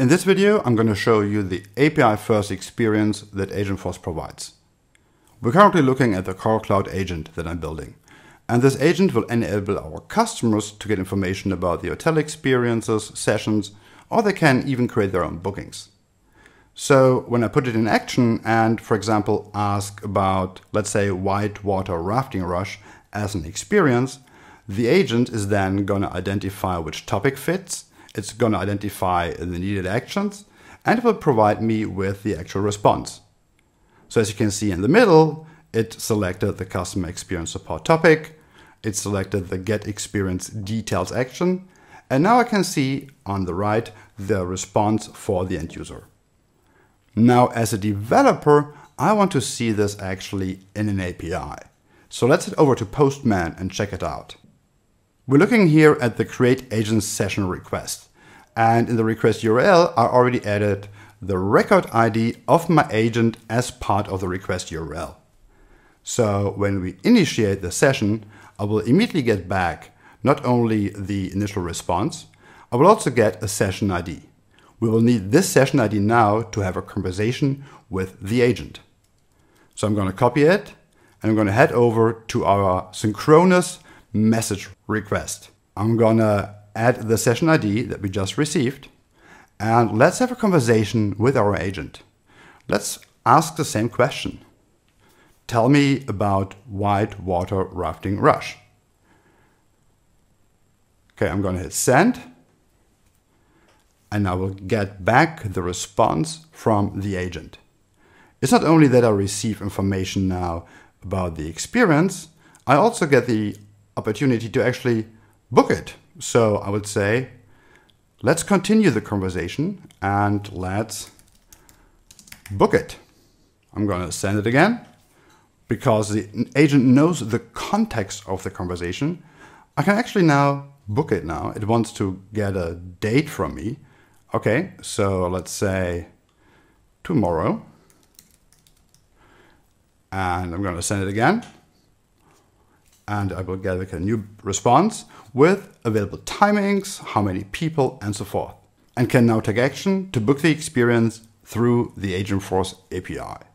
In this video, I'm going to show you the API-first experience that Agentforce provides. We're currently looking at the Coral Cloud agent that I'm building. And this agent will enable our customers to get information about the hotel experiences, sessions, or they can even create their own bookings. So when I put it in action and, for example, ask about, let's say, whitewater rafting rush as an experience, the agent is then going to identify which topic fits, it's going to identify the needed actions, and it will provide me with the actual response. So as you can see in the middle, it selected the customer experience support topic, it selected the get experience details action. And now I can see on the right the response for the end user. Now, as a developer, I want to see this actually in an API. So let's head over to Postman and check it out. We're looking here at the create agent session request. And in the request URL, I already added the record ID of my agent as part of the request URL. So when we initiate the session, I will immediately get back not only the initial response, I will also get a session ID. We will need this session ID now to have a conversation with the agent. So I'm going to copy it and I'm going to head over to our synchronous message request. I'm to add the session ID that we just received and let's have a conversation with our agent. Let's ask the same question. Tell me about whitewater rafting rush. Okay, I'm to hit send. And I will get back the response from the agent. It's not only that I receive information now about the experience, I also get the opportunity to actually book it. So I would say, let's continue the conversation and let's book it. I'm going to send it again because the agent knows the context of the conversation, I can actually now book it now. It wants to get a date from me. Okay, so let's say tomorrow. And I'm going to send it again. And I will get a new response with available timings, how many people, and so forth. And can now take action to book the experience through the Agentforce API.